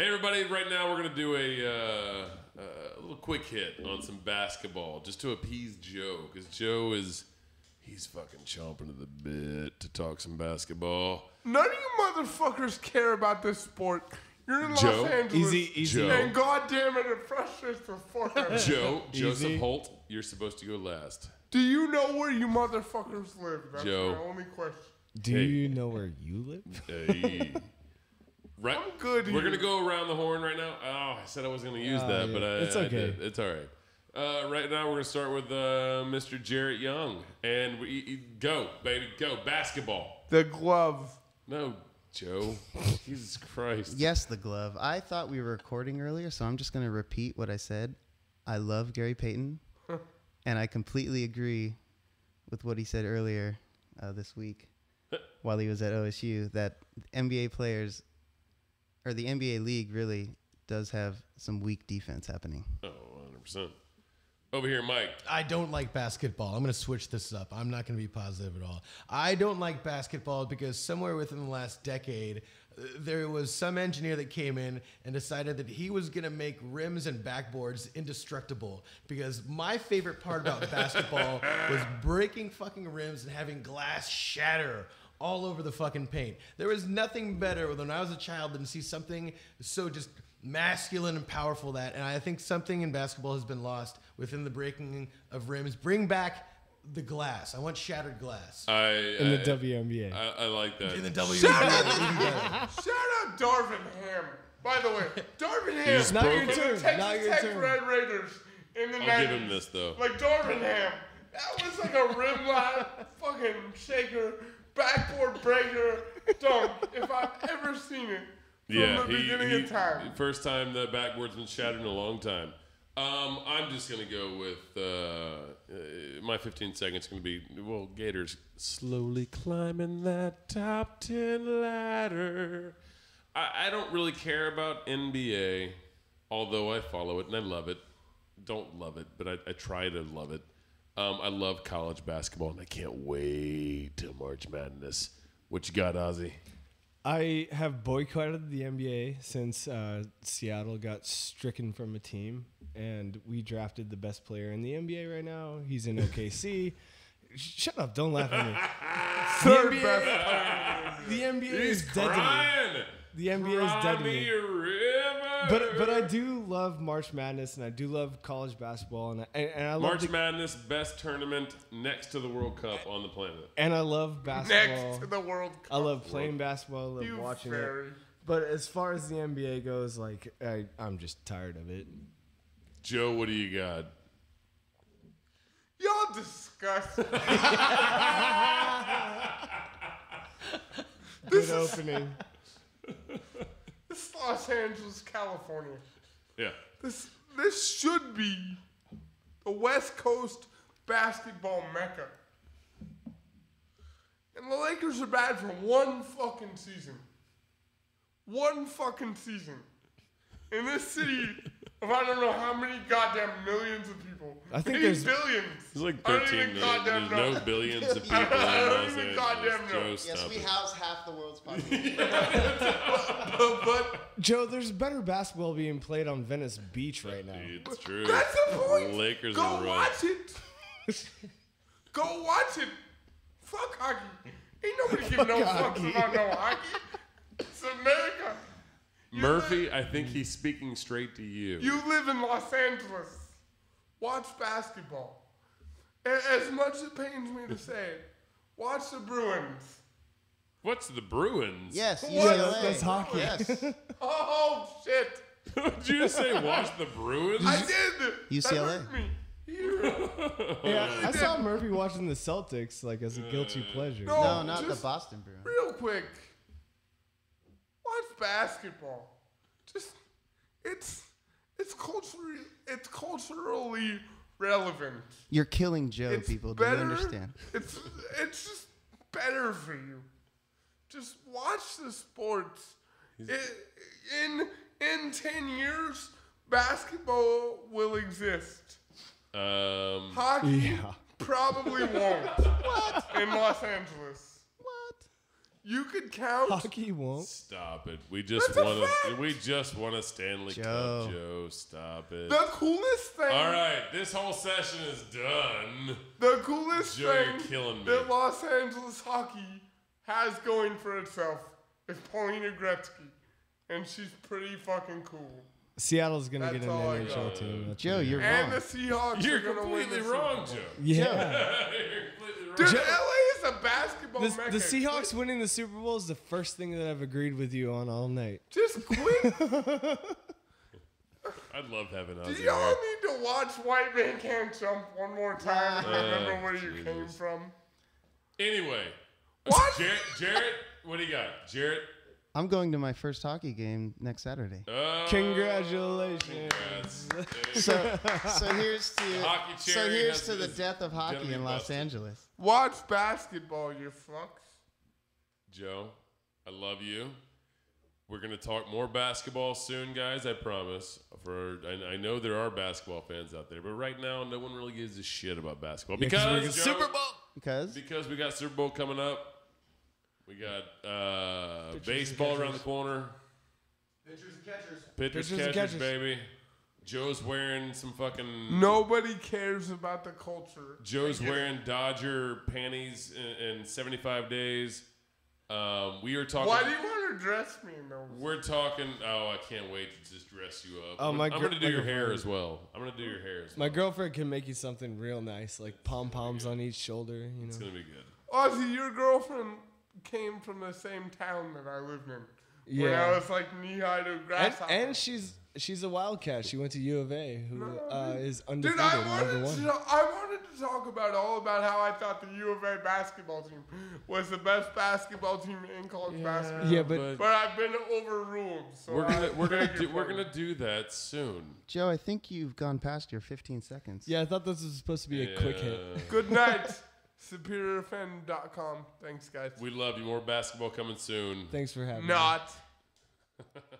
Hey, everybody, right now we're going to do a, uh, a little quick hit on some basketball just to appease Joe because Joe is, he's fucking chomping at the bit to talk some basketball. None of you motherfuckers care about this sport. You're in Joe? Los Angeles. Easy, easy. Joe. And goddamn it, it frustrates the fuck out of me. Joe, Joseph Easy. Holt, you're supposed to go last. Do you know where you motherfuckers live? That's Joe. my only question. Do Hey. you know where you live? Hey. Right. I'm good We're here. gonna go around the horn right now. Oh, I said I wasn't gonna use Oh, that, yeah. but I, It's I okay. did. It's all right. Uh, right now, we're gonna start with uh, Mr. Jarrett Young, and we go, baby, go basketball. The glove. No, Joe. Jesus Christ. Yes, the glove. I thought we were recording earlier, so I'm just going to repeat what I said. I love Gary Payton, and I completely agree with what he said earlier uh, this week while he was at OSU that NBA players, or the NBA league really does have some weak defense happening. Oh, 100 percent. Over here, Mike. I don't like basketball. I'm going to switch this up. I'm not going to be positive at all. I don't like basketball because somewhere within the last decade, uh, there was some engineer that came in and decided that he was going to make rims and backboards indestructible. Because my favorite part about basketball was breaking fucking rims and having glass shatter all over the fucking paint. There was nothing better when I was a child than to see something so just masculine and powerful that and I think something in basketball has been lost within the breaking of rims. Bring back the glass. I want shattered glass. I In the I, WNBA. I, I like that. in the W. Shout out Darvin Ham. By the way, Darvin Ham. just Now broke your it. the turn. Texas Now your Tech turn. Red Raiders in the I'll 90s. give him this though. Like Darvin Ham. That was like a rim line, fucking shaker, backboard breaker, dunk. If I've ever seen it from yeah, the he, beginning he- of time. first time the backboard's been shattered in a long time. Um, I'm just gonna go with uh, uh, my 15 seconds. Gonna be well, Gators slowly climbing that top 10 ladder. I, I don't really care about NBA, although I follow it and I love it. Don't love it, but I, I try to love it. Um, I love college basketball, and I can't wait till March Madness. What you got, Ozzy? I have boycotted the NBA since uh, Seattle got stricken from a team, and we drafted the best player in the NBA right now. He's in OKC. Shut up! Don't laugh at me. Third NBA best. The NBA He's is dead to me. The NBA is dead to Cry me. Me a river. But but I do love March Madness, and I do love college basketball, and I, and, and I love March the, Madness, best tournament next to the World Cup on the planet. and I love basketball. Next to the World Cup. I love playing basketball. I love you watching fairy. it. But as far as the NBA goes, like I, I'm just tired of it. Joe, what do you got? Y'all disgusting. Good opening. Los Angeles, California. Yeah. This this should be the West Coast basketball mecca. And the Lakers are bad for one fucking season. One fucking season. In this city of I don't know how many goddamn millions of people. I think Maybe there's- billions. There's like I don't 13 even million. goddamn There's no billions of people in I don't Los even Angeles. goddamn know. Yes, we it. house half the world's population. But, but Joe, there's better basketball being played on Venice Beach right now. It's true. that's the point. Lakers Go are right. watch it. Go watch it. Fuck hockey. Ain't nobody give no fucks about no hockey. It's America. You Murphy, live- I think he's speaking straight to you. You live in Los Angeles. Watch basketball. A- As much as it pains me to say it, watch the Bruins. What's the Bruins? yes, What? UCLA. Yeah, that's hockey. Yes. Oh shit! Did you just say watch the Bruins? I did. UCLA. That hurt me. Here. Yeah, I saw Murphy watching the Celtics like as a guilty pleasure. No. No, not the just- Boston Bruins. Real quick. Watch basketball. Just it's it's culturally it's culturally relevant. You're killing Joe, It's people. Do you better- understand? It's it's just better for you. Just watch the sports. I in in ten years, basketball will exist. Um, Hockey Yeah. probably won't. what? In Los Angeles. What? You could count. Hockey won't. Stop it. We just That's a won a, fact. we just won a Stanley Joe. Cup, Joe. Stop it. The coolest thing. All right, this whole session is done. The coolest Joe, you're killing me. that Los Angeles hockey has going for itself is Paulina Gretzky, and she's pretty fucking cool. Seattle's gonna That's get an all I NHL got. team. That's Joe, you're And wrong. the Seahawks You're are gonna win completely the wrong, Super Bowl. Joe. yeah. You're completely wrong. Dude, LA is a basketball The, mecca. the Seahawks winning the Super Bowl is the first thing that I've agreed with you on all night. Just quit. I'd love having Do Ozzy. y'all need to watch White Man Can't Jump one more time and Uh, remember where you came from? Anyway, What? Jarrett, Jarrett, what do you got? Jarrett, I'm going to my first hockey game next Saturday. uh, Congratulations. So, so here's to Hockey so here's to the death of hockey in Los busted. Angeles. Watch basketball, you fucks. Joe, I love you. We're gonna talk more basketball soon, guys. I promise. For I, I know there are basketball fans out there, but right now, no one really gives a shit about basketball Yeah, 'cause we're because Joe, Super Bowl. Because because we got Super Bowl coming up. We got uh, baseball around the corner. Pitchers and catchers. Pitchers, Pitchers and catchers, catchers. baby. Joe's wearing some fucking. Nobody cares about the culture. Joe's wearing Dodger panties in, in 75 days. Um, we are talking. Why do you want to dress me in those? We're talking. Oh, I can't wait to just dress you up. Oh, I'm, my I'm gr- gonna do my your hair girlfriend- as well. I'm gonna do your hair as well. My girlfriend can make you something real nice, like pom poms on each shoulder. You know, It's gonna be good. Ozzy, your girlfriend came from the same town that I lived in. When I was like knee high to a And, grasshopper. and she's she's a wildcat. She went to U of A, who No, uh, dude. is Dude, I wanted, one. to, I wanted to talk about all about how I thought the U of A basketball team was the best basketball team in college basketball. Yeah, but But I've been overruled. So we're gonna I we're gonna do, we're gonna do that soon. Joe, I think you've gone past your 15 seconds. yeah, I thought this was supposed to be a quick hit. Good night. SuperiorFan.com. Thanks, guys. We love you. More basketball coming soon. Thanks for having me. Not.